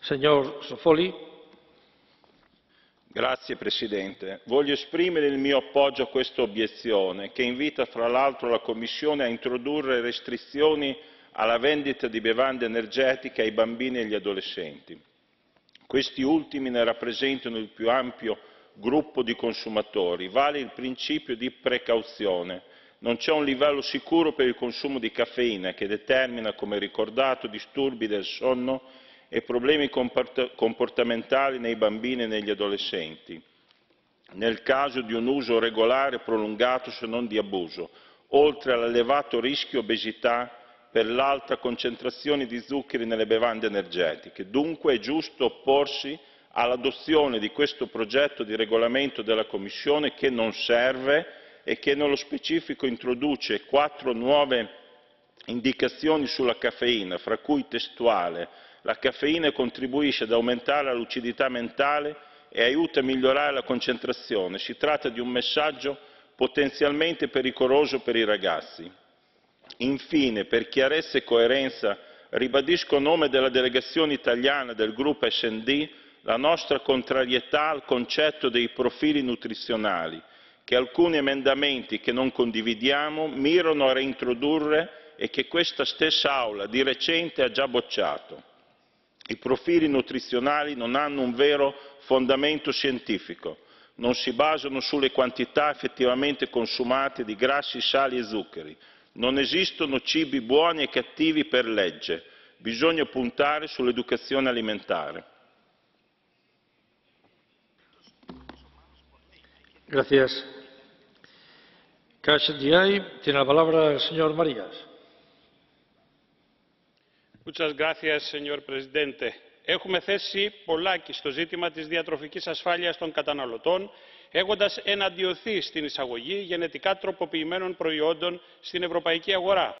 Signor Sofoli, Grazie Presidente. Voglio esprimere il mio appoggio a questa obiezione, che invita fra l'altro la Commissione a introdurre restrizioni alla vendita di bevande energetiche ai bambini e agli adolescenti. Questi ultimi ne rappresentano il più ampio gruppo di consumatori. Vale il principio di precauzione. Non c'è un livello sicuro per il consumo di caffeina che determina, come ricordato, disturbi del sonno e problemi comportamentali nei bambini e negli adolescenti, nel caso di un uso regolare prolungato se non di abuso, oltre all'elevato rischio obesità per l'alta concentrazione di zuccheri nelle bevande energetiche. Dunque è giusto opporsi all'adozione di questo progetto di regolamento della Commissione che non serve e che nello specifico introduce quattro nuove indicazioni sulla caffeina, fra cui testuale la caffeina contribuisce ad aumentare la lucidità mentale e aiuta a migliorare la concentrazione. Si tratta di un messaggio potenzialmente pericoloso per i ragazzi. Infine, per chiarezza e coerenza, ribadisco a nome della delegazione italiana del gruppo SD la nostra contrarietà al concetto dei profili nutrizionali, che alcuni emendamenti che non condividiamo mirano a reintrodurre e che questa stessa Aula di recente ha già bocciato. I profili nutrizionali non hanno un vero fondamento scientifico, non si basano sulle quantità effettivamente consumate di grassi, sali e zuccheri, non esistono cibi buoni e cattivi per legge, bisogna puntare sull'educazione alimentare. gracias. Catch the eye. Tiene la palabra el señor Marías. Muchas gracias, señor presidente. Έχουμε θέσει πολλάκι στο ζήτημα της διατροφικής ασφάλειας των καταναλωτών, έχοντας εναντιωθεί στην εισαγωγή γενετικά τροποποιημένων προϊόντων στην ευρωπαϊκή αγορά